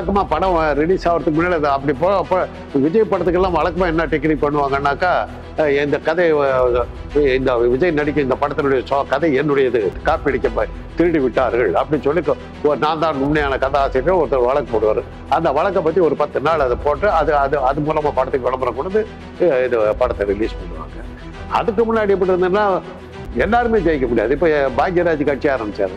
வழக்கமா படம் ரிலீஸ் ஆகிறதுக்கு முன்னாடி அப்படி போ அப்போ விஜய் படத்துக்கெல்லாம் வழக்கமாக என்ன டெக்னிக் பண்ணுவாங்கன்னாக்கா இந்த கதை இந்த விஜய் நடிக்க இந்த படத்தினுடைய சோ கதை என்னுடையது காப்பி அடிக்க திருடி விட்டார்கள் அப்படின்னு சொல்லி ஒரு நான் தான் உண்மையான கதாசிரியர் ஒருத்தர் வழக்கு போடுவார். அந்த வழக்கை பற்றி ஒரு பத்து நாள் அதை போட்டு அது அது அது மூலமாக படத்துக்கு விளம்பரம் கொடுத்து இது படத்தை ரிலீஸ் பண்ணுவாங்க. அதுக்கு முன்னாடி எப்படி இருந்ததுன்னா எல்லாருமே ஜெயிக்க முடியாது. இப்போ பாக்யராஜ் கட்சி ஆரம்பிச்சாரு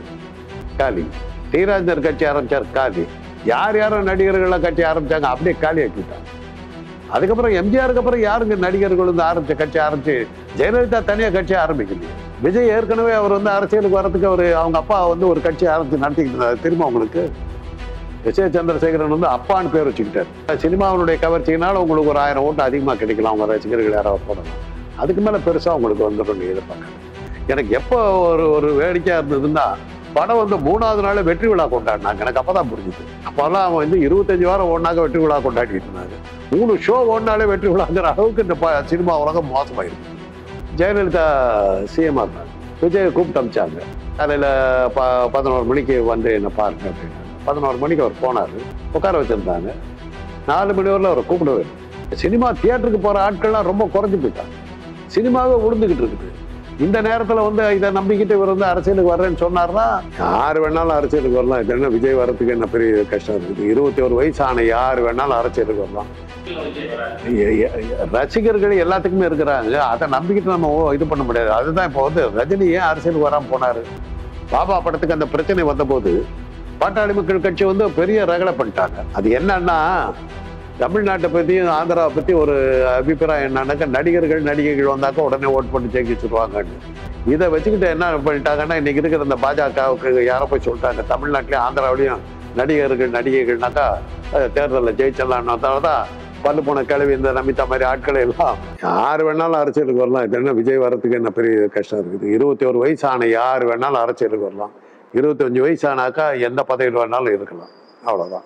காலி. தீராஜர் கட்சி ஆரம்பிச்சார் காலி. யார் யாரும் நடிகர்கள்லாம் கட்சி ஆரம்பித்தாங்க அப்படியே காலி ஆக்கிட்டாங்க. அதுக்கப்புறம் எம்ஜிஆருக்கு அப்புறம் யாருங்க நடிகர்கள் வந்து ஆரம்பிச்ச கட்சி ஆரம்பிச்சு ஜெயலலிதா தனியாக கட்சி ஆரம்பிக்கலையே விஜய் ஏற்கனவே அவர் வந்து அரசியலுக்கு வரதுக்கு அவர் அவங்க அப்பா வந்து ஒரு கட்சி ஆரம்பிச்சு நடத்திக்கிட்டு திரும்ப அவங்களுக்கு விஜய் சந்திரசேகரன் வந்து அப்பான்னு பேர் வச்சுக்கிட்டார். சினிமாவினுடைய கவர்ச்சியினால உங்களுக்கு ஒரு ஆயிரம் ஓட்டு அதிகமாக கிடைக்கலாம் அவங்க ரசிகர்கள் யாராவது போடலாம் அதுக்கு மேலே பெருசாக உங்களுக்கு வந்துடும் எதிர்பார்க்க எனக்கு எப்போ ஒரு ஒரு வேடிக்கையாக இருந்ததுன்னா படம் வந்து மூணாவது நாள் வெற்றி விழா கொண்டாடினாங்க. எனக்கு அப்பதான் புரிஞ்சுது. அப்போல்லாம் அவன் வந்து இருபத்தஞ்சு வாரம் ஒன்னாக வெற்றி விழா கொண்டாடிட்டு இருந்தாங்க மூணு ஷோ ஒன்னாலே வெற்றி விழாங்கிற அளவுக்கு இந்த ப- சினிமா உலகம் மோசமாயிருக்கு. ஜெயலலிதா சிஎம் இருந்தாங்க விஜயை கூப்பிட்டு அமிச்சாங்க. காலையில் ப பதினோரு மணிக்கு வந்து என்ன பாருங்க அப்படின்னாங்க பதினோரு மணிக்கு அவர் போனார். உட்கார வச்சுருந்தாங்க. நாலு மணி வரல அவரை கூப்பிடவே சினிமா தியேட்டருக்கு போகிற ஆட்கள்லாம் ரொம்ப குறைஞ்சு போயிட்டாங்க. சினிமாவே உளுந்துக்கிட்டு இருக்குது. இந்த நேரத்தில் வந்து இதை நம்பிக்கிட்டு இவர் வந்து அரசியலுக்கு வர்றேன்னு சொன்னார்னா யார் வேணாலும் அரசியலுக்கு வரலாம். இது என்ன விஜய் வர்றதுக்கு என்ன பெரிய கஷ்டம் இருக்குது? இருபத்தி ஒரு வயசு ஆன யார் வேணாலும் அரசியலுக்கு வரலாம். ரசிகர்கள் எல்லாத்துக்குமே இருக்கிறாங்க. அதை நம்பிக்கிட்டு நம்ம இது பண்ண முடியாது. அதுதான் இப்போ வந்து ரஜினி ஏன் அரசியலுக்கு வராமல் போனாரு? பாபா படத்துக்கு அந்த பிரச்சனை வந்தபோது பாட்டாளி மக்கள் கட்சி வந்து பெரிய ரகலை பண்ணிட்டாங்க. அது என்னன்னா தமிழ்நாட்டை பற்றியும் ஆந்திராவை பற்றி ஒரு அபிப்பிராயம் என்னன்னாக்கா நடிகர்கள் நடிகைகள் வந்தாக்கா உடனே ஓட் பண்ணி ஜெயிச்சுருவாங்கன்னு. இதை வச்சுக்கிட்டு என்ன பண்ணிட்டாங்கன்னா இன்னைக்கு இருக்கிற இந்த பாஜகவுக்கு யாரை போய் சொல்லிட்டாங்க. தமிழ்நாட்டிலையும் ஆந்திராவிலையும் நடிகர்கள் நடிகைகள்னாக்கா தேர்தலில் ஜெயிச்சிடலான்னு தான் பல்லு போன கிழவி இந்த நமிதா மாதிரி ஆட்களை எல்லாம் யார் வேணாலும் அரசியலுக்கு வரலாம். இது என்ன விஜய் வரத்துக்கு என்ன பெரிய கஷ்டம் இருக்குது? இருபத்தி ஒரு வயசு ஆன யார் வேணாலும் அரசியலுக்கு வரலாம். இருபத்தஞ்சு வயசு ஆனாக்கா எந்த பதவியில் வேணாலும் இருக்கலாம். அவ்வளோதான்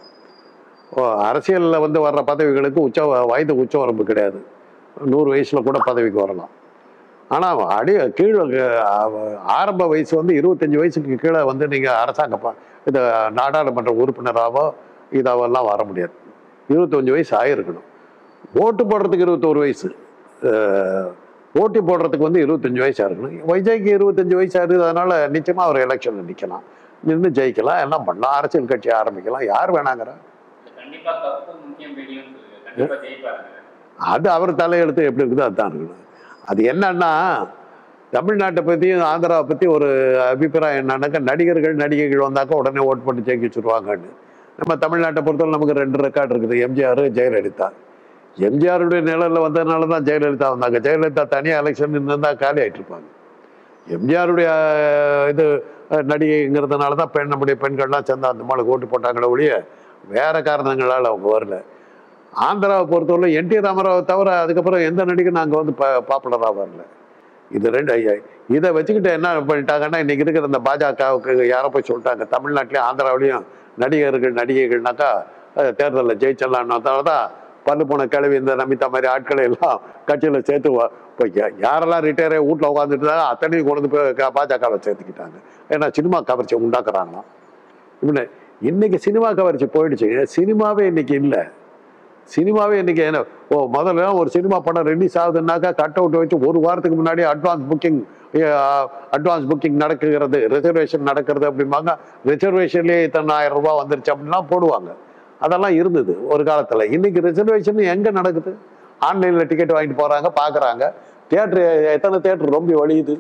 அரசியலில் வந்து வர்ற பதவிகளுக்கு உச்ச வயது உச்ச வரம்பு கிடையாது. நூறு வயசில் கூட பதவிக்கு வரலாம். ஆனால் அடி கீழே ஆரம்ப வயசு வந்து இருபத்தஞ்சு வயசுக்கு கீழே வந்து நீங்கள் அரசாங்க இந்த இது நாடாளுமன்ற உறுப்பினராகவோ இதாவெல்லாம் வர முடியாது. இருபத்தஞ்சு வயசு ஆயிருக்கணும். ஓட்டு போடுறதுக்கு இருபத்தோரு வயசு. ஓட்டு போடுறதுக்கு வந்து இருபத்தஞ்சு வயசாக இருக்கணும் விஜய்க்கு இருபத்தஞ்சி வயசாக இருக்குது அதனால் நிச்சயமாக அவர் எலெக்ஷனில் நிற்கலாம் நின்று ஜெயிக்கலாம் எல்லாம் பண்ணலாம். அரசியல் கட்சி ஆரம்பிக்கலாம். யார் வேணாங்கிறா? அது அவர் தலையெழுத்து எப்படி இருக்குதோ அதுதான் இருக்கணும். அது என்னன்னா தமிழ்நாட்டை பற்றியும் ஆந்திராவை பற்றி ஒரு அபிப்பிராயம் என்னன்னாக்கா நடிகர்கள் நடிகைகள் வந்தாக்கா உடனே ஓட் பண்ணி ஜெயிக்க வச்சுருவாங்கன்னு. நம்ம தமிழ்நாட்டை பொறுத்தவரை நமக்கு ரெண்டு ரெக்கார்டு இருக்குது. எம்ஜிஆர் ஜெயலலிதா. எம்ஜிஆருடைய நிழலில் வந்ததுனால தான் ஜெயலலிதா வந்தாங்க. ஜெயலலிதா தனியாக எலெக்ஷன் இருந்தால் காலி ஆயிட்டு இருப்பாங்க. எம்ஜிஆருடைய இது நடிகைங்கிறதுனால தான் பெண் நம்முடைய பெண்கள்லாம் சேர்ந்து அந்த மாதிரி ஓட்டு போட்டாங்களே ஒழிய வேற காரணங்களால் அவங்க வரல. ஆந்திராவை பொறுத்தவரை என் டி ராமராவை தவிர அதுக்கப்புறம் எந்த நடிகரும் நாங்கள் வந்து பா பாப்புலராக வரல. இது ரெண்டு ஐயா இதை வச்சுக்கிட்டு என்ன பண்ணிட்டாங்கன்னா இன்றைக்கி இருக்கிற இந்த பாஜகவுக்கு யாரோ போய் சொல்லிட்டாங்க. தமிழ்நாட்டிலையும் ஆந்திராவிலையும் நடிகர்கள் நடிகைகள்னாக்கா தேர்தலில் ஜெயிச்சிடலான்னு தான் பல்லு போன கிழவி இந்த நமிதா மாதிரி ஆட்களை எல்லாம் கட்சியில் சேர்த்து இப்போ யாரெல்லாம் ரிட்டையர் ஆகி வீட்டில் உட்காந்துட்டு அத்தனையும் கொண்டு போய் க- பாஜகவில் சேர்த்துக்கிட்டாங்க. ஏன்னா சினிமா கவர்ச்சி உண்டாக்குறாங்களாம். இப்படி இன்னைக்கு சினிமா கவர்ச்சி போயிடுச்சு. சினிமாவே இன்னைக்கு இல்லை. சினிமாவே இன்னைக்கு என்ன ஓ முதல்ல ஒரு சினிமா படம் ரிலீஸ் ஆகுதுன்னாக்கா கட் அவுட் வச்சு ஒரு வாரத்துக்கு முன்னாடி அட்வான்ஸ் புக்கிங் அட்வான்ஸ் புக்கிங் நடக்குகிறது ரிசர்வேஷன் நடக்கிறது அப்படிம்பாங்க. ரிசர்வேஷன்லேயே இத்தனை ஆயிரம் ரூபா வந்துருச்சு அப்படின்லாம் போடுவாங்க. அதெல்லாம் இருந்தது ஒரு காலத்தில். இன்னைக்கு ரிசர்வேஷன் எங்கே நடக்குது? ஆன்லைனில் டிக்கெட் வாங்கிட்டு போகிறாங்க பார்க்குறாங்க தேட்ரு எத்தனை தேட்ரு ரொம்ப வழியுது?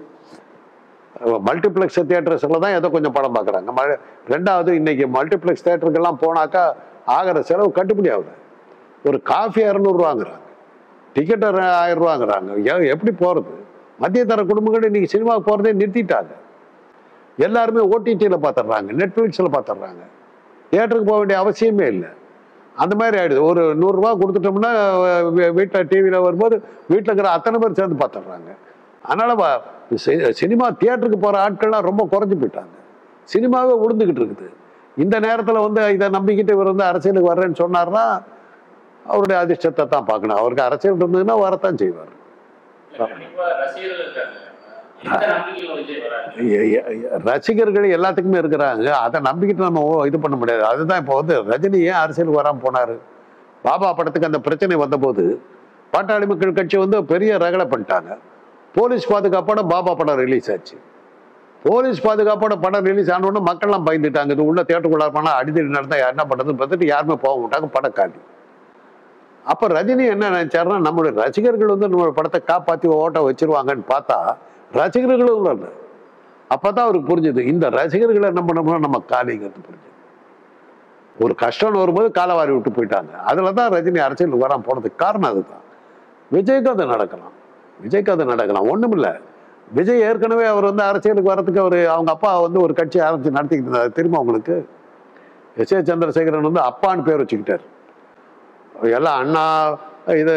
மல்டிப்ளெக்ஸ் தியேட்டர்ஸில் தான் ஏதோ கொஞ்சம் படம் பார்க்குறாங்க. ம ரெண்டாவது இன்றைக்கி மல்டிப்ளெக்ஸ் தேட்டருக்கெல்லாம் போனாக்கா ஆகிற செலவு கட்டுப்படி ஆகுது. ஒரு காஃபி இரநூறுவாங்கிறாங்க டிக்கெட் ஆயிரரூவாங்கிறாங்க எப்படி போகிறது மத்திய தர குடும்பங்கள் இன்றைக்கி சினிமாவுக்கு போகிறதே நிறுத்திட்டாங்க. எல்லாருமே ஓடிடியில் பார்த்துட்றாங்க நெட்ஃப்ளிக்ஸில் பார்த்துட்றாங்க தியேட்டருக்கு போக வேண்டிய அவசியமே இல்லை. அந்த மாதிரி ஆகிடுது ஒரு நூறுரூவா கொடுத்துட்டோம்னா வீட்டில் டிவியில் வரும்போது வீட்டில் இருக்கிற அத்தனை பேர் சேர்ந்து பார்த்துட்றாங்க அதனால் சினிமா தியேட்டருக்கு போகிற ஆட்கள்லாம் ரொம்ப குறைஞ்சி போயிட்டாங்க. சினிமாவே உழுந்துக்கிட்டு இருக்குது. இந்த நேரத்தில் வந்து இதை நம்பிக்கிட்டு இவர் வந்து அரசியலுக்கு வர்றேன்னு சொன்னார்னா அவருடைய அதிர்ஷ்டத்தை தான் பார்க்கணும். அவருக்கு அரசியல் இருந்ததுன்னா வரத்தான் செய்வார். ரசிகர்கள் எல்லாத்துக்குமே இருக்கிறாங்க. அதை நம்பிக்கிட்டு நம்ம இது பண்ண முடியாது. அதுதான் இப்போ வந்து ரஜினி ஏன் அரசியலுக்கு வராமல் போனார்? பாபா படத்துக்கு அந்த பிரச்சனை வந்தபோது பாட்டாளி மக்கள் கட்சி வந்து பெரிய ரகலை பண்ணிட்டாங்க. போலீஸ் பாதுகாப்போட பாபா படம் ரிலீஸ் ஆச்சு. போலீஸ் பாதுகாப்போட படம் ரிலீஸ் ஆனோடனே மக்கள்லாம் பயந்துட்டாங்க. இது உள்ள தேட்டருக்குள்ள போனால் அடித்தடி நடந்தால் என்ன பண்ணுறதுன்னு பார்த்துட்டு யாருமே போக மாட்டாங்க. படம் காலி. அப்போ ரஜினி என்ன நினைச்சாருன்னா நம்மளுடைய ரசிகர்கள் வந்து நம்ம படத்தை காப்பாற்றி ஓட்ட வச்சிருவாங்கன்னு பார்த்தா ரசிகர்களும் இல்லை. அப்பதான் அவருக்கு புரிஞ்சுது. இந்த ரசிகர்களை என்ன பண்ணோம்னா நம்ம காலிங்கிறது புரிஞ்சுது. ஒரு கஷ்டம்னு வரும்போது காலவாரி விட்டு போயிட்டாங்க. அதில் தான் ரஜினி அரசியலுக்கு வராம போனதுக்கு காரணம் அதுதான். விஜய்க்கு அது நடக்கலாம். விஜய்க்கு அது நடக்கலாம். இல்லை. விஜய் ஏற்கனவே அவர் வந்து அரசியலுக்கு வரத்துக்கு அவர் அவங்க அப்பா வந்து ஒரு கட்சி ஆரம்பித்து நடத்திக்கிட்டு இருந்தார். திரும்ப அவங்களுக்கு எஸ். ஏ. சந்திரசேகரன் வந்து அப்பான்னு பேர் வச்சுக்கிட்டார். எல்லாம் அண்ணா இது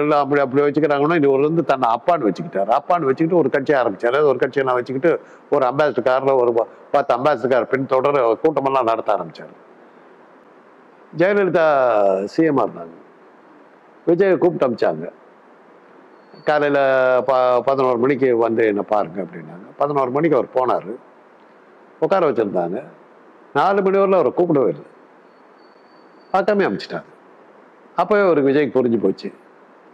எல்லாம் அப்படி அப்படி வச்சுக்கிறாங்கன்னா இது ஒரு வந்து தன்னை அப்பான்னு வச்சுக்கிட்டார். அப்பான்னு வச்சுக்கிட்டு ஒரு கட்சி ஆரம்பித்தார் ஒரு கட்சியை நான் வச்சுக்கிட்டு ஒரு அம்பாசிடர்காரில் ஒரு பத்து அம்பாசிடர்கார் பின் தொடர் கூட்டமெல்லாம் நடத்த ஆரம்பித்தார் ஜெயலலிதா சிஎம்ஆர் இருந்தாங்க. விஜய் கூப்பிட்டு அமிச்சாங்க. காலையில் ப பதினோரு மணிக்கு வந்து என்னை பாருங்க அப்படின்னாங்க. பதினோரு மணிக்கு அவர் போனார். உட்கார வச்சுருந்தாங்க. நாலு மணி வரல அவரை கூப்பிடவே இல்லை. பார்க்காம அமிச்சிட்டாங்க அப்போவே ஒரு விஜய்க்கு புரிஞ்சு போச்சு.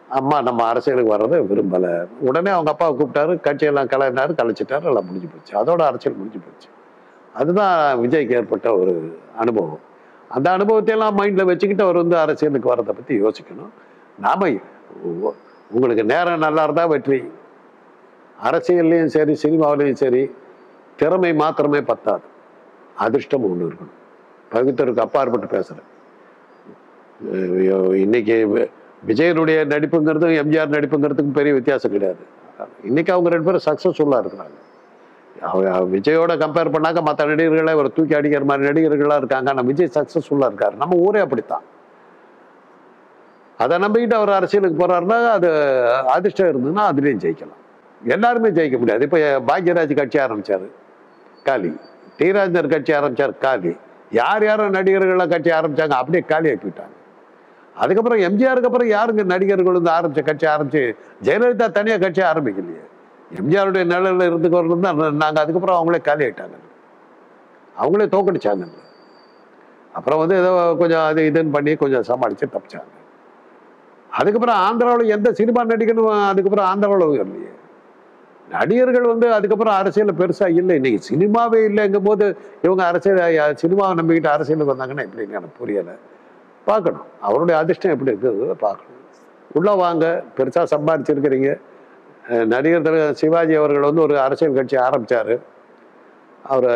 அம்மா நம்ம அரசியலுக்கு வர்றதை விரும்பலை. உடனே அவங்க அப்பாவை கூப்பிட்டாரு. கட்சியெல்லாம் கலைனாரு கலைச்சிட்டாரு எல்லாம் முடிஞ்சு போச்சு. அதோட அரசியல் முடிஞ்சு போச்சு. அதுதான் விஜய்க்கு ஏற்பட்ட ஒரு அனுபவம். அந்த அனுபவத்தை எல்லாம் மைண்டில் வச்சுக்கிட்டு அவர் வந்து அரசியலுக்கு வர்றதை பற்றி யோசிக்கணும். நாம உங்களுக்கு நேரம் நல்லா இருந்தால் வெற்றி. அரசியல்லையும் சரி சினிமாவிலையும் சரி திறமை மாத்திரமே பத்தாது. அதிர்ஷ்டம் ஒன்று இருக்கணும். பகுத்தருக்கு அப்பாற்பட்டு பேசுகிறேன் இன்னைக்கு விஜயனுடைய நடிப்புங்கிறதும் எம்ஜிஆர் நடிப்புங்கிறதுக்கும் பெரிய வித்தியாசம் கிடையாது. இன்னைக்கு அவங்க ரெண்டு பேரும் சக்ஸஸ்ஃபுல்லாக இருக்கிறாங்க. விஜயோட கம்பேர் பண்ணாக்க மற்ற நடிகர்களை ஒரு தூக்கி அடிக்கிற மாதிரி நடிகர்களாக இருக்காங்க. ஆனால் விஜய் சக்ஸஸ்ஃபுல்லாக இருக்கார். நம்ம ஊரே அப்படித்தான். அதை நம்பிக்கிட்டு அவர் அரசியலுக்கு போறாருன்னா அது அதிர்ஷ்டம் இருந்ததுன்னா அதுலேயும் ஜெயிக்கலாம். எல்லாருமே ஜெயிக்க முடியாது. இப்போ பாக்யராஜ் கட்சி ஆரம்பிச்சாரு. காலி. டி ராஜேந்தர் கட்சி ஆரம்பிச்சார். காலி. யார் யாரும் நடிகர்கள்லாம் கட்சி ஆரம்பிச்சாங்க அப்படியே காலி ஆக்கிவிட்டாங்க அதுக்கப்புறம் எம்ஜிஆருக்கு அப்புறம் யாருங்க நடிகர்கள் வந்து ஆரம்பித்த கட்சி ஆரம்பித்து ஜெயலலிதா தனியாக கட்சி ஆரம்பிக்கலையே. எம்ஜிஆருடைய நிழலில் இருந்துக்கிறவங்க தான் நாங்கள் அதுக்கப்புறம் அவங்களே காலி ஆகிட்டாங்க அவங்களே தோக்கடிச்சாங்க. அப்புறம் வந்து ஏதோ கொஞ்சம் அது இதுன்னு பண்ணி கொஞ்சம் சமாளித்து தப்பிச்சாங்க. அதுக்கப்புறம் ஆந்திராவில் எந்த சினிமா நடிகனும் அதுக்கப்புறம் ஆந்திராவில் இல்லையே. நடிகர்கள் வந்து அதுக்கப்புறம் அரசியலில் பெருசாக இல்லை. இன்னைக்கு சினிமாவே இல்லைங்கும் போது இவங்க அரசியல் சினிமாவை நம்பிக்கிட்டு அரசியலுக்கு வந்தாங்கன்னா எப்படின்னு எனக்கு புரியலை. பார்க்கணும். அவருடைய அதிர்ஷ்டம் எப்படி இருக்குது பார்க்கணும். உள்ளே வாங்க. பெருசாக சம்பாதிச்சிருக்கிறீங்க நடிகர் திரு சிவாஜி அவர்கள் வந்து ஒரு அரசியல் கட்சி ஆரம்பித்தார் அவரை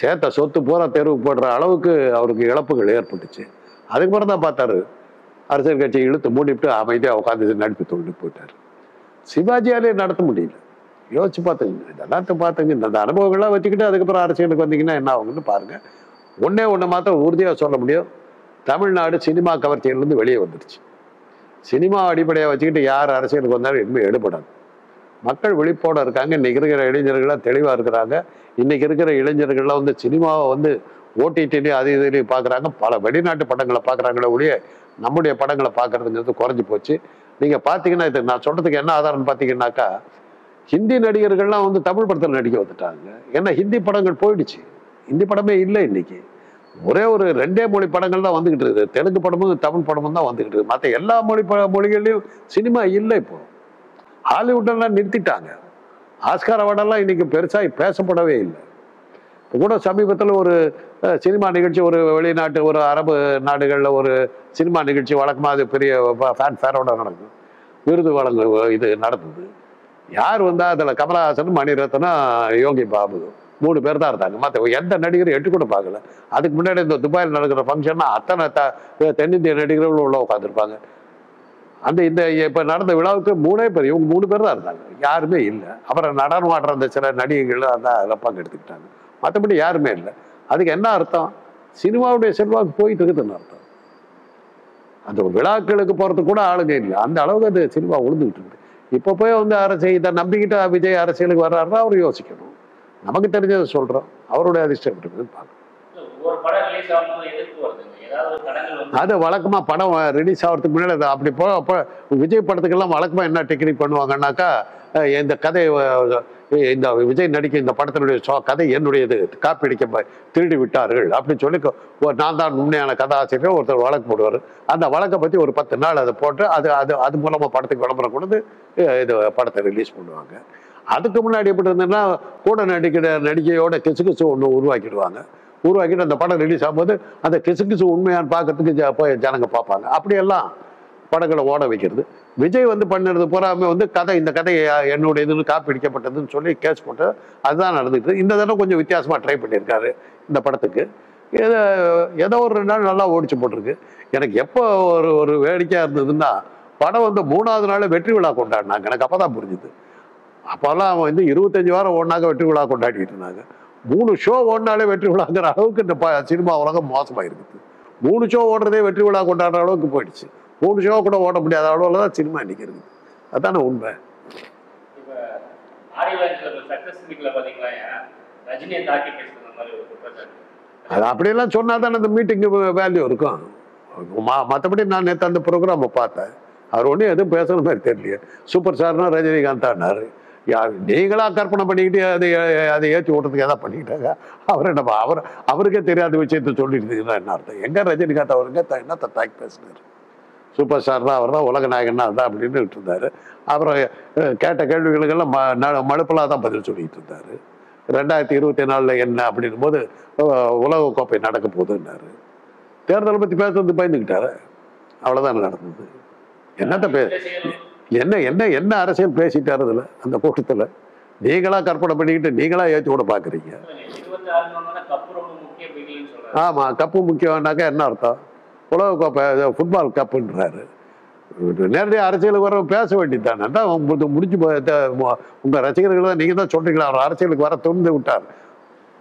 சேர்த்த சொத்து பூரா தெருவுக்கு போடுற அளவுக்கு அவருக்கு இழப்புகள் ஏற்பட்டுச்சு. அதுக்கப்புறம் தான் பார்த்தாரு. அரசியல் கட்சியை இழுத்து மூடிவிட்டு அமைதியாக உட்காந்து நடிப்பு தொழில் போயிட்டார். சிவாஜியாலே நடத்த முடியல. யோசிச்சு பார்த்துங்க இதெல்லாம் பார்த்துங்க இந்த அனுபவங்கள்லாம் வச்சுக்கிட்டு அதுக்கப்புறம் அரசியலுக்கு வந்தீங்கன்னா என்ன ஆகுங்கன்னு பாருங்கள் ஒன்றே ஒன்று மாத்திரம் உறுதியாக சொல்ல முடியும். தமிழ்நாடு சினிமா கவர்ச்சியிலேருந்து வெளியே வந்துடுச்சு சினிமா அடிப்படையாக வச்சுக்கிட்டு யார் அரசியலுக்கு வந்தாலும் இனிமேல் எடுபடாது. மக்கள் விழிப்போடு இருக்காங்க. இன்றைக்கி இருக்கிற இளைஞர்கள்லாம் தெளிவாக இருக்கிறாங்க. இன்றைக்கி இருக்கிற இளைஞர்கள்லாம் வந்து சினிமாவை வந்து ஓடிடிலையும் அது இதுலேயும் பார்க்குறாங்க. பல வெளிநாட்டு படங்களை பார்க்குறாங்களே ஒழிய நம்முடைய படங்களை பார்க்கறதுங்கிறது குறைஞ்சி போச்சு. நீங்கள் பார்த்தீங்கன்னா இது நான் சொல்கிறதுக்கு என்ன ஆதாரம்னு பார்த்தீங்கன்னாக்கா ஹிந்தி நடிகர்கள்லாம் வந்து தமிழ் படத்தில் நடிக்க வந்துட்டாங்க. ஏன்னா ஹிந்தி படங்கள் போயிடுச்சு. ஹிந்தி படமே இல்லை இன்னைக்கு. ஒரே ஒரு ரெண்டே மொழி படங்கள் தான் வந்துக்கிட்டு இருக்குது. தெலுங்கு படமும் தமிழ் படமும் தான் வந்துக்கிட்டு இருக்குது. மற்ற எல்லா மொழி ப- மொழிகள்லையும் சினிமா இல்லை இப்போ. ஹாலிவுட்டெல்லாம் நிறுத்திட்டாங்க. ஆஸ்கார் அவார்டெல்லாம் இன்னைக்கு பெருசாக பேசப்படவே இல்லை. கூட சமீபத்தில் ஒரு சினிமா நிகழ்ச்சி ஒரு வெளிநாட்டு ஒரு அரபு நாடுகளில் ஒரு சினிமா நிகழ்ச்சி வழக்கமாக அது பெரிய ஃபேன் ஃபேரோட நடக்கும் விருது வழங்கு இது நடந்தது. யார் வந்தால் அதில் கமலஹாசன் மணிரத்னா யோகி பாபு மூணு பேர் தான் இருந்தாங்க. மற்ற எந்த நடிகரும் எட்டு கூட பார்க்கல. அதுக்கு முன்னாடி இந்த துபாயில் நடக்கிற ஃபங்க்ஷன்னா அத்தனை த தென்னிந்திய நடிகர்களும் உள்ள உட்காந்துருப்பாங்க அந்த இந்த இப்போ நடந்த விழாவுக்கு மூணே பேர் இவங்க மூணு பேர் தான் இருந்தாங்க. யாருமே இல்லை. அப்புறம் நடனம் ஆடுற அந்த சில நடிகைகள் அந்த அதில் பங்கெடுத்துக்கிட்டாங்க. மற்றபடி யாருமே இல்லை. அதுக்கு என்ன அர்த்தம்? சினிமாவுடைய செல்வாக்கு போயிட்டு இருக்குதுன்னு அர்த்தம். அந்த விழாக்களுக்கு போகிறதுக்கு கூட ஆளுங்க இல்லை. அந்த அளவுக்கு அது சினிமா உழுந்துகிட்டு இருக்குது இப்போ போய் வந்து அரசியல் இதை நம்பிக்கிட்டு விஜய் அரசியலுக்கு வர்றாருன்னா அவர் யோசிக்கணும். நமக்கு தெரிஞ்சதை சொல்கிறோம் அவருடைய அதிர்ஷ்டம் இருக்குதுன்னு பார்க்கணும் அது வழக்கமாக படம் ரிலீஸ் ஆகிறதுக்கு முன்னாடி அப்படி போ விஜய் படத்துக்கெல்லாம் வழக்கமாக என்ன டெக்னிக் பண்ணுவாங்கன்னாக்கா இந்த கதை இந்த விஜய் நடிக்க இந்த படத்தினுடைய சோ கதை என்னுடையது? காப்பிடிக்க ப- திருடி விட்டார்கள் அப்படின்னு சொல்லி ஒரு நான் தான் உண்மையான கதாசிரியர். ஒருத்தர் வழக்கு போடுவார். அந்த வழக்கை பற்றி ஒரு பத்து நாள் அதை போட்டு அது அது அது மூலமாக படத்துக்கு விளம்பரம் கொடுத்து இது படத்தை ரிலீஸ் பண்ணுவாங்க. அதுக்கு முன்னாடி எப்படி இருந்ததுன்னா கூட நடிக்கிற நடிகையோட கிசுகிசு ஒன்று உருவாக்கிடுவாங்க. உருவாக்கிட்டு அந்த படம் ரிலீஸ் ஆகும்போது அந்த கிசுகிசு உண்மையான்னு பார்க்கறதுக்கு போய் ஜனங்க பார்ப்பாங்க. அப்படியெல்லாம் படங்களை ஓட வைக்கிறது. விஜய் வந்து பண்ணுறது பூராமே வந்து கதை இந்த கதை என்னுடைய இதுன்னு காப்பி அடிக்கப்பட்டதுன்னு சொல்லி கேஸ் போட்டு அதுதான் நடந்துட்டு இந்த தடவை கொஞ்சம் வித்தியாசமாக ட்ரை பண்ணியிருக்காரு இந்த படத்துக்கு. ஏதோ ஏதோ ஒரு ரெண்டு நாள் நல்லா ஓடிச்சு போட்டிருக்கு. எனக்கு எப்போ ஒரு ஒரு வேடிக்கையாக இருந்ததுன்னா படம் வந்து மூணாவது நாள் வெற்றி விழா கொண்டாடினாங்க. எனக்கு அப்போ தான் புரிஞ்சுது. அப்போல்லாம் வந்து இருபத்தஞ்சி வாரம் ஒன்றாக வெற்றி விழா கொண்டாடிட்டு இருந்தாங்க. மூணு ஷோ ஓடினாலே வெற்றி விழாங்கிற அளவுக்கு இந்த ப- சினிமா உலகம் மோசமாக இருக்குது மூணு ஷோ ஓடுறதே வெற்றி விழா கொண்டாடுற அளவுக்கு போயிடுச்சு. மூணு ஷோ கூட ஓட முடியாத அளவில் தான் சினிமா இன்னைக்கு இருக்குது. அதானே உண்மை. அது அப்படியெல்லாம் சொன்னா தானே அந்த மீட்டிங்கு வேல்யூ இருக்கும். மா- மற்றபடி நான் நேற்று அந்த ப்ரோக்ராமை பார்த்தேன். அவர் ஒன்றும் எதுவும் பேசுற மாதிரி தெரியலையே. சூப்பர் ஸ்டார்னா ரஜினிகாந்தான்னாரு யா நீங்களா கற்பனை பண்ணிக்கிட்டு அதை அதை ஏற்றி ஓட்டுறதுக்கு எதாவது பண்ணிக்கிட்டாங்க? அவர் என்ன அவர் அவருக்கே தெரியாத விஷயத்த சொல்லிட்டு என்ன அர்த்தம்? எங்க ரஜினிகாந்த் அவருங்க என்னத்த தாக்கி பேசுனாரு? சூப்பர் ஸ்டார் தான் அவர் தான் உலக நாயகன்னா அதான் அப்படின்னு இருந்தார் அப்புறம் கேட்ட கேள்விகளுக்கெல்லாம் ம மழுப்பலாக தான் பதில் சொல்லிட்டு இருந்தார். ரெண்டாயிரத்தி இருபத்தி நாலில் என்ன அப்படின்னும் போது உலக கோப்பை நடக்க போகுதுன்னாரு. தேர்தலை பற்றி பேசுறது பயந்துக்கிட்டாரு அவ்வளோதான் நடந்தது. என்னத்த பே என்ன என்ன என்ன அரசியல் பேசிட்டாரு அதில் அந்த கூட்டத்தில்? நீங்களா கற்பனை பண்ணிக்கிட்டு நீங்களா ஏற்றி விட பார்க்குறீங்க ஆமாம் கப்பு முக்கியம்னாக்கா என்ன அர்த்தம்? உலக கோப்பை ஃபுட்பால் கப்புன்றாரு நேரடியாக அரசியலுக்கு வர பேச வேண்டியது தானே தான் உங்களுக்கு முடிஞ்சு போ- ரசிகர்கள் தான் நீங்கள் தான் சொல்கிறீங்களா அவர் அரசியலுக்கு வர துணிந்து விட்டார்.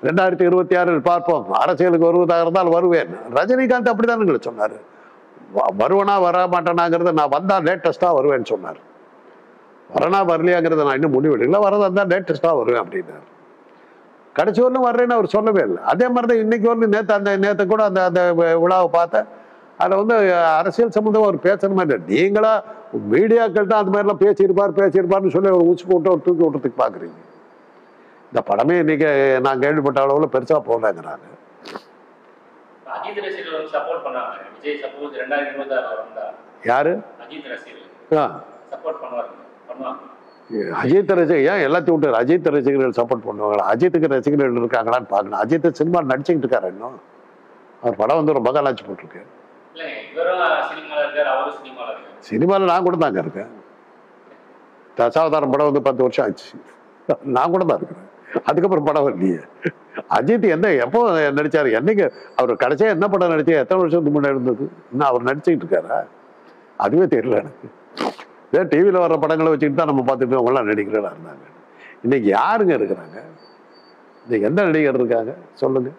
ரெண்டாயிரத்தி இருபத்தி ஆறில் பார்ப்போம். அரசியலுக்கு வருவதாக இருந்தால் வருவேன். ரஜினிகாந்த் அப்படிதானுங்களே சொன்னார். வருவனா வர மாட்டேனாங்கிறத நான் வந்தால் லேட்டஸ்ட்டாக வருவேன்னு சொன்னார். வரனா வரலையாங்கிறத நான் இன்னும் முடிவு எடுக்கல. வரதா இருந்தால் லேட்டஸ்ட்டாக வருவேன் அப்படின்னாரு. கடைசி வரலும் வர்றேன்னு அவர் சொல்லவே இல்லை. அதே மாதிரி தான் இன்னைக்கு வரலும் நேற்று அந்த நேற்று கூட அந்த அந்த விழாவை பார்த்தேன் அதில் வந்து அரசியல் சம்மந்தமாக அவர் பேசுற மாதிரி இல்லை. நீங்களா மீடியாக்கள் தான் அந்த மாதிரிலாம் பேசியிருப்பார் பேசியிருப்பார்னு சொல்லி அவர் ஊசி போட்டு அவர் தூக்கி விட்டுறதுக்கு பார்க்குறீங்க. இந்த படமே இன்னைக்கு நான் கேள்விப்பட்ட அளவில் பெருசாக போகலங்கிறாங்க யாரு? ஆ. அஜித் ரசிகர் ஏன் எல்லாத்தையும் விட்டு அஜித் ரசிகர்கள் சப்போர்ட் பண்ணுவாங்களா? அஜித்துக்கு ரசிகர்கள் இருக்காங்களான்னு பார்க்கணும். அஜித் சினிமா நடிச்சுக்கிட்டு இருக்காரு இன்னும்? அவர் படம் வந்து ரொம்ப கலாச்சி போட்டிருக்கு. சினிமாவில் நான் கூட தாங்க இருக்கேன். தசாவதாரம் படம் வந்து பத்து வருஷம் ஆச்சு. நான் கூட தான் இருக்கிறேன் அதுக்கப்புறம் படம் இல்லையே அஜித் என்ன எப்போ நடித்தார் என்னைக்கு? அவர் கடைசியாக என்ன படம் நடித்தா எத்தனை வருஷத்துக்கு முன்னாடி இருந்தது? இன்னும் அவர் நடிச்சுக்கிட்டு இருக்காரா? அதுவே தெரியல எனக்கு. இதே டிவியில் வர்ற படங்களை வச்சுக்கிட்டு தான் நம்ம பார்த்துட்டு அவங்களாம் நடிகர்களாக இருந்தாங்க. இன்றைக்கி யாருங்க இருக்கிறாங்க? இன்றைக்கி எந்த நடிகர் இருக்காங்க? சொல்லுங்கள்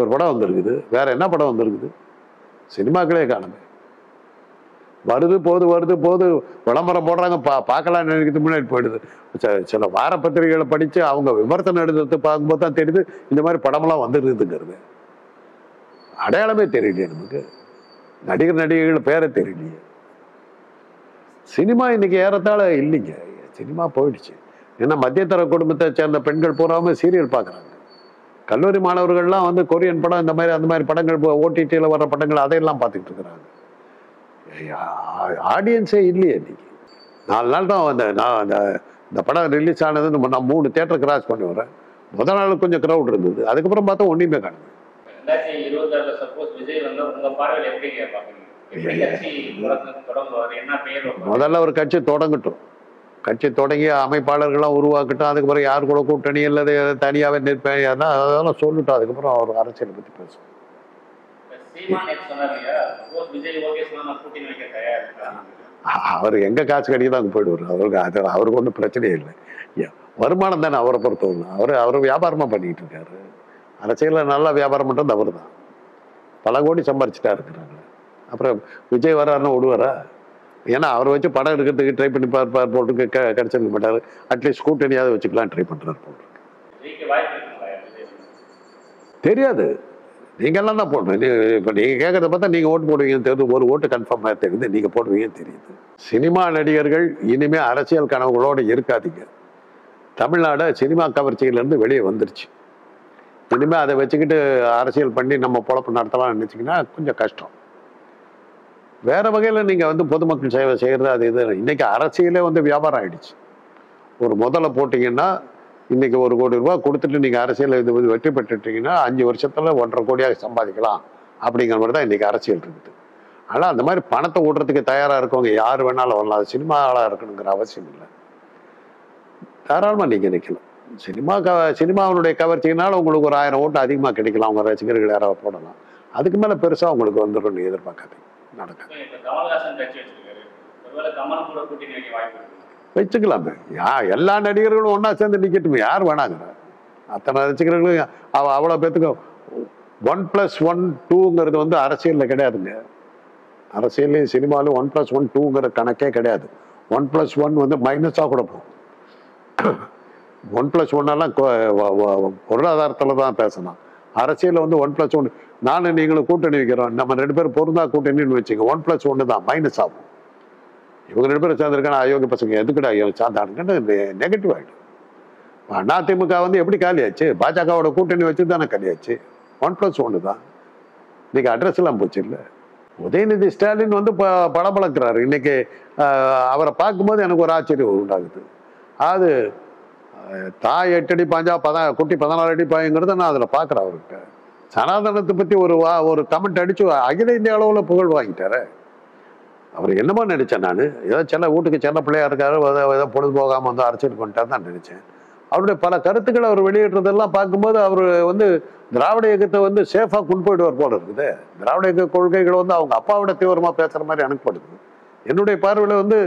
ஒரு படம் வந்திருக்குது. வேறு என்ன படம் வந்திருக்குது? சினிமாக்களே காணுமே வருது போது வருது போது விளம்பரம் போடுறாங்க பா பார்க்கலாம்னு நினைக்கிறது முன்னாடி போயிடுது. ச- சில வார பத்திரிகைகளை படித்து அவங்க விமர்சனம் எழுதுறது பார்க்கும்போது தான் தெரியுது இந்த மாதிரி படமெல்லாம் வந்துடுதுங்கிறது. அடையாளமே தெரியலையே நமக்கு. நடிகர் நடிகைகள் பேரே தெரியலையே. சினிமா இன்னைக்கு ஏறத்தாழ இல்லைங்க. சினிமா போயிடுச்சு. ஏன்னா மத்தியத்தர குடும்பத்தை சேர்ந்த பெண்கள் பூராமல் சீரியல் பார்க்குறாங்க. கல்லூரி மாணவர்கள்லாம் வந்து கொரியன் படம் இந்த மாதிரி அந்த மாதிரி படங்கள் ஓடிடியில் வர்ற படங்கள் அதையெல்லாம் பார்த்துக்கிட்டு இருக்கிறாங்க. ஆடியன்ஸே இல்லையே இன்னைக்கு. நாலு நாள் தான் அந்த நான் அந்த இந்த படம் ரிலீஸ் ஆனது நம்ம நான் மூணு தேட்டர் கிராஸ் பண்ணி வரேன். முதல் நாள் கொஞ்சம் க்ரௌட் இருந்தது. அதுக்கப்புறம் பார்த்தா ஒன்றுமே காணுது? முதல்ல ஒரு கட்சி தொடங்கட்டும். கட்சி தொடங்கி அமைப்பாளர்கள்லாம் உருவாக்கட்டும். அதுக்கப்புறம் யார் கூட கூட்டணி இல்லை தனியாகவே நிற்பேன் அதெல்லாம் சொல்லட்டும். அதுக்கப்புறம் அவர் அரசியலை பற்றி பேசுவோம். அ- அவர் எங்க காசு கிடைக்குதோ அங்கே போயிடுவார். அவருக்கு அது அவருக்கு ஒன்றும் பிரச்சனையே இல்லை. வருமானம் தானே அவரை பொறுத்தவரை அவர் அவர் வியாபாரமா பண்ணிட்டு இருக்காரு. அரசியலில் நல்லா வியாபாரம் பண்ணுறது அவர் தான் பல கோடி சம்பாரிச்சுட்டா இருக்கிறாங்க அப்புறம் விஜய் வராருன்னு விடுவாரா ஏன்னா அவரை வச்சு படம் எடுக்கிறதுக்கு ட்ரை பண்ணி பார்ப்பார் போட்டுக்கு க கிடச்சிருக்க மாட்டார். அட்லீஸ்ட் கூட்டணியாவது வச்சுக்கலாம் ட்ரை பண்ணுறாரு போட்டு தெரியாது. நீங்கெல்லாம் தான் போடணும் இப்போ நீங்கள் கேட்குறத பார்த்தா நீங்கள் ஓட்டு போடுவீங்கன்னு தெரியுது. ஒரு ஓட்டு கன்ஃபார்மாக தெரியுது நீங்கள் போடுவீங்கன்னு தெரியுது. சினிமா நடிகர்கள் இனிமேல் அரசியல் கனவுகளோடு இருக்காதீங்க. தமிழ்நாடு சினிமா கவர்ச்சியிலேருந்து வெளியே வந்துருச்சு. இனிமேல் அதை வச்சுக்கிட்டு அரசியல் பண்ணி நம்ம பொழப்பு நடத்தலாம்னு நினச்சிங்கன்னா கொஞ்சம் கஷ்டம். வேறு வகையில் நீங்கள் வந்து பொதுமக்கள் சேவை செய்கிறது அது இது. இன்றைக்கி அரசியலே வந்து வியாபாரம் ஆகிடுச்சு ஒரு முதல்ல போட்டிங்கன்னா இன்றைக்கி ஒரு கோடி ரூபா கொடுத்துட்டு நீங்கள் அரசியல் இது வந்து வெற்றி பெற்றுட்டீங்கன்னா அஞ்சு வருஷத்தில் ஒன்றரை கோடியாக சம்பாதிக்கலாம். அப்படிங்கிற மாதிரி தான் இன்றைக்கி அரசியல் இருக்குது. ஆனால் அந்த மாதிரி பணத்தை ஓடுறதுக்கு தயாராக இருக்கவங்க யார் வேணாலும் வரலாம். அது சினிமா ஆளாக இருக்கணுங்கிற அவசியம் இல்லை. தாராளமாக நீங்கள் நிற்கலாம் சினிமா க சினிமாவினுடைய கவர்ச்சியினால உங்களுக்கு ஒரு ஆயிரம் ஓட்டு அதிகமாக கிடைக்கலாம். உங்கள் ரசிகர்கள் யாராவது போடலாம். அதுக்கு மேலே பெருசாக உங்களுக்கு வந்துடும் எதிர்பார்க்காதீங்க. இருக்கு? வச்சுக்கலாமே. யா எல்லா நடிகர்களும் ஒன்றா சேர்ந்து நிற்கட்டுமே யார் வேணாங்கிற. அத்தனை ரசிகர்களும் அவ அவ்வளோ பேத்துக்கு ஒன் ப்ளஸ் ஒன் டூங்கிறது வந்து அரசியலில் கிடையாதுங்க. அரசியல்லையும் சினிமாலும் ஒன் ப்ளஸ் ஒன் டூங்கிற கணக்கே கிடையாது. ஒன் ப்ளஸ் ஒன் வந்து மைனஸாக கூட போகும். ஒன் ப்ளஸ் ஒன்னெல்லாம் பொருளாதாரத்தில் தான் பேசணும் அரசியலில் வந்து ஒன் ப்ளஸ் ஒன் நானும் நீங்களும் கூட்டணி வைக்கிறோம். நம்ம ரெண்டு பேரும் பொருந்தா கூட்டணின்னு வச்சுங்க. ஒன் ப்ளஸ் ஒன்று தான். மைனஸ் ஆகும். இவங்க ரெண்டு பேரும் சேர்ந்துருக்கான அயோக்கிய பசங்க. எதுக்குடா ஐயோ சார்ந்தானுங்கன்னு நெகட்டிவ் ஆகிடும் அதிமுக வந்து எப்படி காலியாச்சு பாஜகவோட கூட்டணி வச்சு தானே காலியாச்சு ஒன் ப்ளஸ் ஒன்று தான். இன்னைக்கு அட்ரஸ் எல்லாம் போச்சு இல்லை. உதயநிதி ஸ்டாலின் வந்து ப பளபளக்கிறாரு. இன்னைக்கு அவரை பார்க்கும்போது எனக்கு ஒரு ஆச்சரியம் உண்டாகுது. அது தாய் எட்டு அடி பாஞ்சா பதா குட்டி பதினாலு அடி பாய்ங்கிறத நான் அதில் பார்க்குறேன் அவர்கிட்ட. சனாதனத்தை பற்றி ஒரு வா ஒரு கமெண்ட் அடித்து அகில இந்திய அளவில் புகழ் வாங்கிட்டாரு. அவர் என்னமோ நினச்சேன் நான். ஏதோ சின்ன வீட்டுக்கு சின்ன பிள்ளையாக இருக்காரு ஏதோ ஏதோ பொழுது போகாமல் வந்து அரசியல் பண்ணிட்டாரு தான் நினச்சேன் அவருடைய பல கருத்துக்களை அவர் வெளியிடுறதெல்லாம் பார்க்கும்போது அவர் வந்து திராவிட இயக்கத்தை வந்து சேஃபாக கொண்டு போயிடுவார் போல இருக்குது. திராவிட இயக்க கொள்கைகளை வந்து அவங்க அப்பாவோட தீவிரமாக பேசுகிற மாதிரி எனக்கு படுது என்னுடைய பார்வையில் வந்து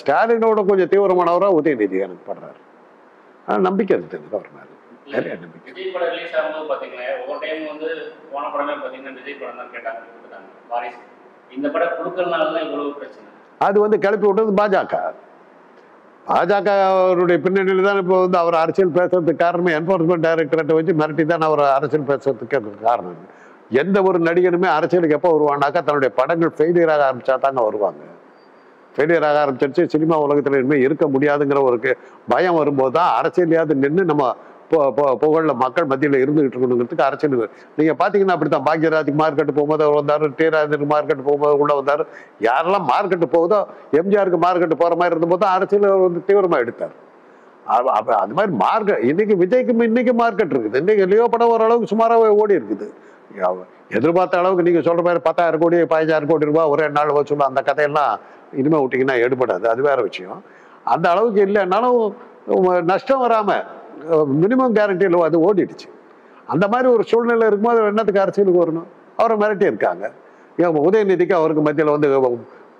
ஸ்டாலினோட கொஞ்சம் தீவிரமானவராக உதயநிதி எனக்கு படுறாரு. ஆனால் நம்பிக்கை இருக்குது அவர் மேலே நிறைய நம்பிக்கை. விஜய் படம் ரிலீஸ் ஆகும்போது பாத்தீங்கன்னா ஒவ்வொரு டைம் வந்து போன படமே பாத்தீங்கன்னா விஜய் படம் தான் கேட்டாங்க வாரிசு. இந்த படம் கொடுக்கறதுனால தான் இவ்வளவு பிரச்சனை. அது வந்து கிளப்பி விட்டது பாஜக. பாஜக அவருடைய பின்னணியில் தான் இப்போ வந்து அவர் அரசியல் பேசுறதுக்கு காரணமே என்ஃபோர்ஸ்மெண்ட் டைரக்டரேட்டை வச்சு மிரட்டி தான் அவர் அரசியல் பேசுறதுக்கு காரணம். எந்த ஒரு நடிகனுமே அரசியலுக்கு எப்போ வருவானாக்கா தன்னுடைய படங்கள் ஃபெயிலியர் ஆக ஆரம்பிச்சா தாங்க வருவாங்க. ஃபெயிலியர் ஆக ஆரம்பிச்சிருச்சு. சினிமா உலகத்தில் இனிமேல் இருக்க முடியாதுங்கிற ஒரு பயம் வரும்போது தான் அரசியலையாவது நின்று நம்ம பு- புகழ்ல மக்கள் மத்தியில் இருந்துகிட்டு இருக்கணுங்கிறதுக்கு அரசியல் நீங்க பாத்தீங்கன்னா அப்படித்தான் பாக்யராஜ் மார்க்கெட் போகும்போது அவர் வந்தாரு டி ராஜனுக்கு மார்க்கெட் போகும்போது கூட வந்தாரு. யாரெல்லாம் மார்க்கெட் போகுதோ எம்ஜிஆருக்கு மார்க்கெட் போற மாதிரி இருந்தபோது தான் அரசியல் அவர் வந்து தீவிரமா எடுத்தார். அது மாதிரி மார்க்கெட் இன்னைக்கு விஜய்க்கு இன்னைக்கு மார்க்கெட் இருக்குது. இன்னைக்கு லியோ படம் ஓரளவுக்கு சுமாராக ஓடி இருக்குது. எதிர்பார்த்த அளவுக்கு நீங்கள் சொல்கிற மாதிரி பத்தாயிரம் கோடி பதினஞ்சாயிரம் கோடி ரூபாய் ஒரே நாள் வசூல் அந்த கதையெல்லாம் இனிமேல் விட்டிங்கன்னா எடுபடாது. அது வேற விஷயம். அந்த அளவுக்கு இல்லைன்னாலும் நஷ்டம் வராமல் மினிமம் கேரண்டியில் அது ஓடிடுச்சு. அந்த மாதிரி ஒரு சூழ்நிலை இருக்கும்போது என்னத்துக்கு அரசியலுக்கு வரணும்? அவரை மிரட்டி இருக்காங்க ஏன் உதயநிதிக்கு அவருக்கு மத்தியில் வந்து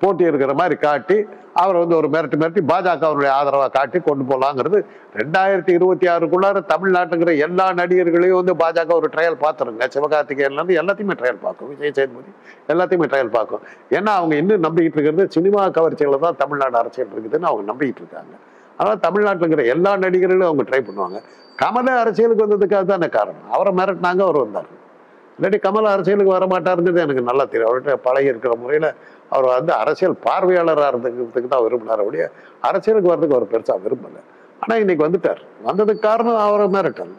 போட்டி இருக்கிற மாதிரி காட்டி அவரை வந்து ஒரு மிரட்டி மிரட்டி பாஜக அவருடைய ஆதரவை காட்டி கொண்டு போகலாங்கிறது ரெண்டாயிரத்தி இருபத்தி ஆறுக்குள்ளார தமிழ்நாட்டுங்கிற எல்லா நடிகர்களையும் வந்து பாஜக ஒரு ட்ரையல் பார்த்துருங்க. சிவகார்த்திகேயன்லேருந்து எல்லாத்தையுமே ட்ரையல் பார்க்கும். விஜய் சேதுபதி எல்லாத்தையுமே ட்ரையல் பார்க்கும். ஏன்னா அவங்க இன்னும் நம்பிக்கிட்டு இருக்கிறது சினிமா கவர்ச்சிகளை தான் தமிழ்நாடு அரசியல் இருக்குதுன்னு அவங்க நம்பிக்கிட்டு இருக்காங்க. ஆனால் தமிழ்நாட்டில்ங்கிற எல்லா நடிகர்களும் அவங்க ட்ரை பண்ணுவாங்க. கமல அரசியலுக்கு வந்ததுக்கு அதுதானே காரணம். அவரை மிரட்டினாங்க அவர் வந்தார். இல்லாட்டி கமல் அரசியலுக்கு வர மாட்டாருங்கிறது எனக்கு நல்லா தெரியும். அவர்கிட்ட பழகி இருக்கிற முறையில் அவர் வந்து அரசியல் பார்வையாளராக இருந்துக்கிறதுக்கு தான் விரும்பினார் ஒழிய அரசியலுக்கு வர்றதுக்கு அவர் பெருசாக விரும்பலை. ஆனால் இன்னைக்கு வந்துட்டார். வந்ததுக்கு காரணம் அவரை மிரட்டல்.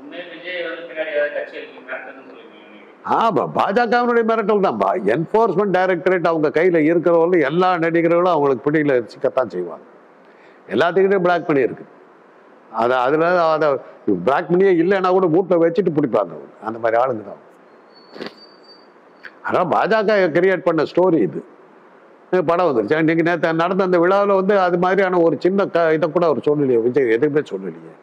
உண்மையே விஜய் வந்து பின்னாடி ஏதாவது கட்சிகளுக்கு மிரட்டுன்னு சொல்லுவீங்க நீங்க. ஆமா பாஜகவினுடைய மிரட்டல் தான்ப்பா என்ஃபோர்ஸ்மெண்ட் டைரக்டரேட் அவங்க கையில் இருக்கிறவங்களும் எல்லா நடிகர்களும் அவங்களுக்கு பிடியில் சிக்கத்தான் செய்வாங்க. எல்லாத்துக்கிட்டையும் பிளாக் பண்ணி இருக்கு அதை அதில் அதை பிளாக் பண்ணியே இல்லைன்னா கூட வீட்டில் வச்சுட்டு பிடிப்பாங்க. அந்த மாதிரி ஆளுங்க தான் ஆனால் பாஜக கிரியேட் பண்ண ஸ்டோரி இது. படம் வந்துருச்சு. இன்னைக்கு நேற்று நடந்த அந்த விழாவில் வந்து அது மாதிரியான ஒரு சின்ன க இதை கூட அவர் சொல்லலையே. விஜய் எதுவுமே சொல்லலையே.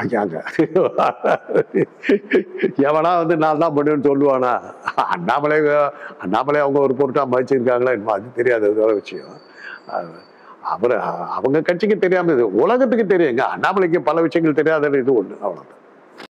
ஐயாங்க. எவனா வந்து நான் தான் பண்ணுவேன்னு சொல்லுவானா? அண்ணாமலை அண்ணாமலை அவங்க ஒரு பொருட்டா மதிச்சிருக்காங்களா? என்னமோ அது தெரியாது விஷயம். அவர் அவங்க கட்சிக்கு தெரியாம இது உலகத்துக்கு தெரியுங்க. அண்ணாமலைக்கு பல விஷயங்கள் தெரியாத இது ஒன்று அவ்வளோதான்